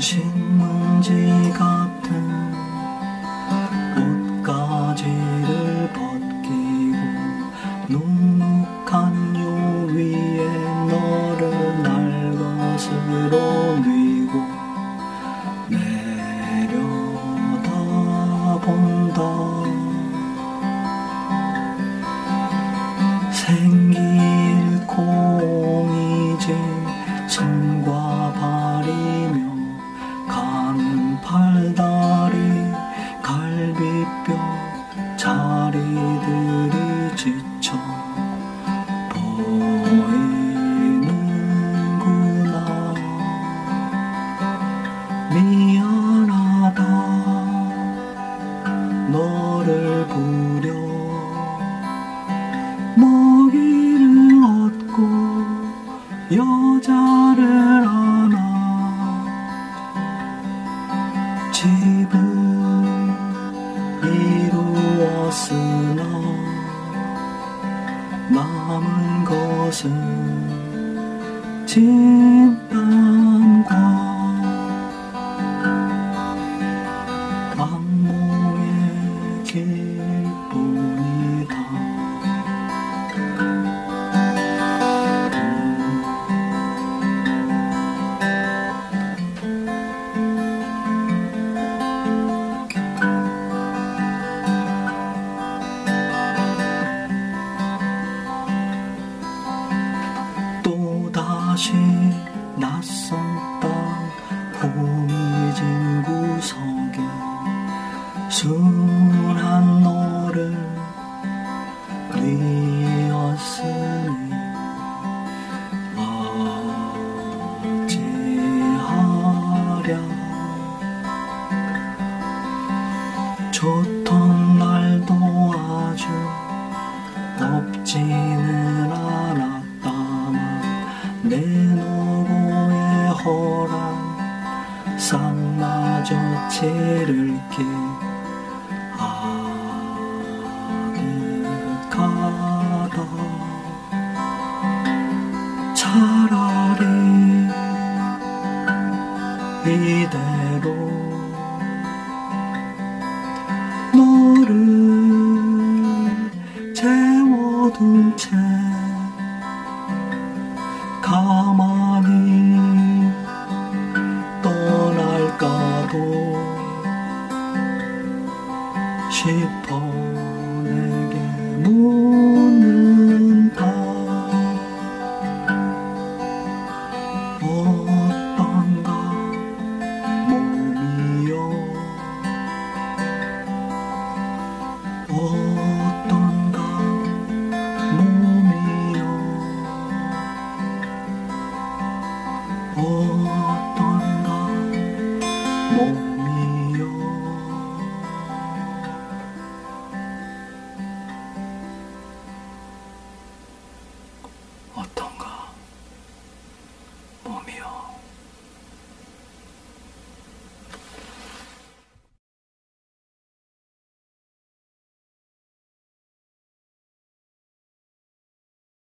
心梦几个？ 미안하다. 너를 부려. 먹이를 얻고 여자를 안아. 집은 이루었으나 남은 것은 집단과 구석에 순한 너를 뉘었으니 어찌하랴. 좋던 날도 아주 없지는 마저 치를게 아득하다. 차라리 이대로 너를 채워둔 채 翅膀。